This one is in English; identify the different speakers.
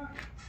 Speaker 1: Come on.